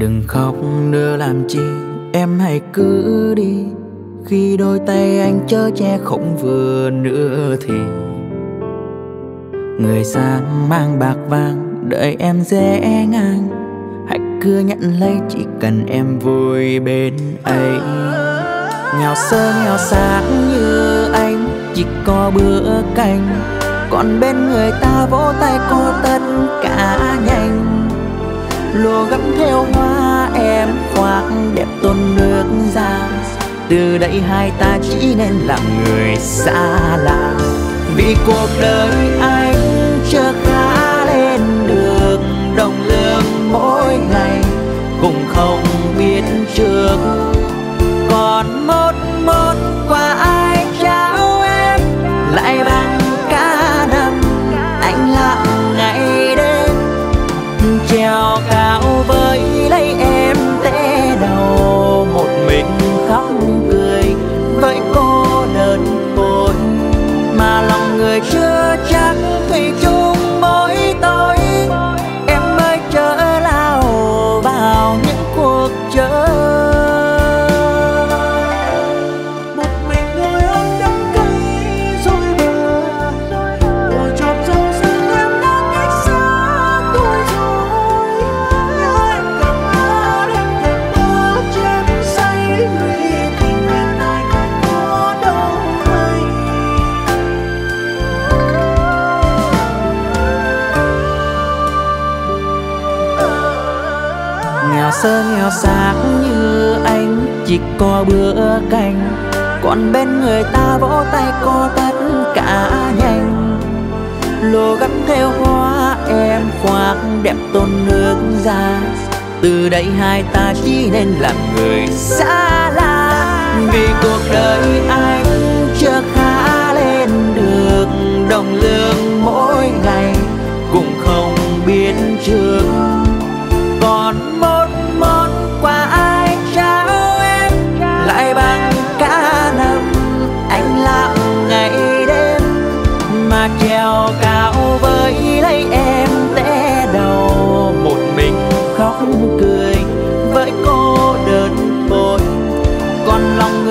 Đừng khóc nữa làm chi, Em hãy cứ đi. Khi đôi tay anh chớ che không vừa nữa thì Người sang mang bạc vàng, Đợi em dễ ngang. Hãy cứ nhận lấy, chỉ cần em vui bên ấy. Nghèo sơ nghèo xác như anh, Chỉ có bữa canh. Còn bên người ta vỗ tay có tất cả nhanh lùa gắn theo hoa, em khoác đẹp tôn nước ra từ đây hai ta chỉ nên làm người xa lạ. Vì cuộc đời anh chưa khá lên được, đồng lương mỗi ngày cũng không biết trước. Còn một một qua cao với lấy em té đầu. Sơn sơ nghèo xác như anh, chỉ có bữa canh. Còn bên người ta vỗ tay có tất cả nhanh. Lô gắn theo hoa em khoác đẹp tôn nước ra. Từ đây hai ta chỉ nên làm người xa lạ. Vì cuộc đời anh chưa khá lên được đồng lương mỗi ngày. Cũng không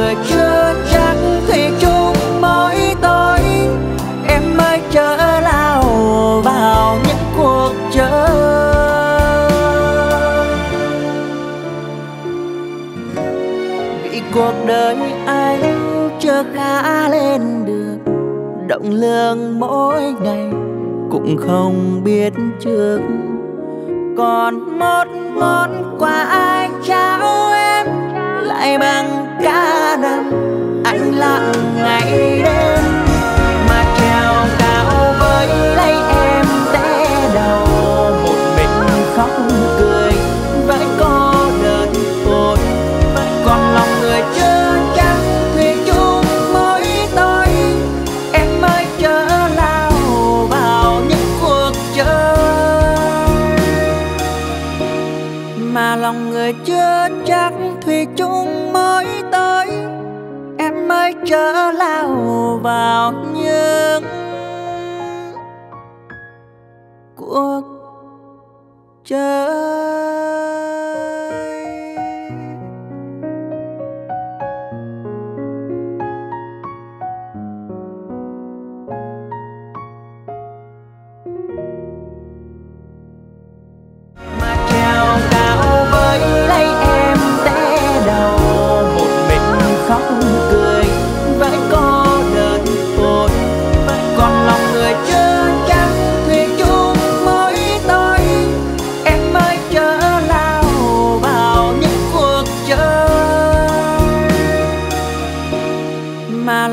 người chưa chắc thì chung mỗi tối. Em mới trở lao vào những cuộc chơi. Vì cuộc đời anh chưa khá lên được, động lương mỗi ngày cũng không biết trước. Còn một món quà ai trao người chưa chắc thủy chung mới tới, em mới trở lao vào những cuộc chơi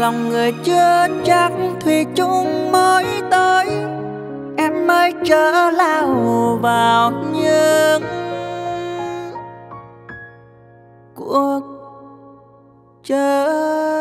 lòng người chưa chắc thủy chung mới tới. Em mới chở lao vào những cuộc chơi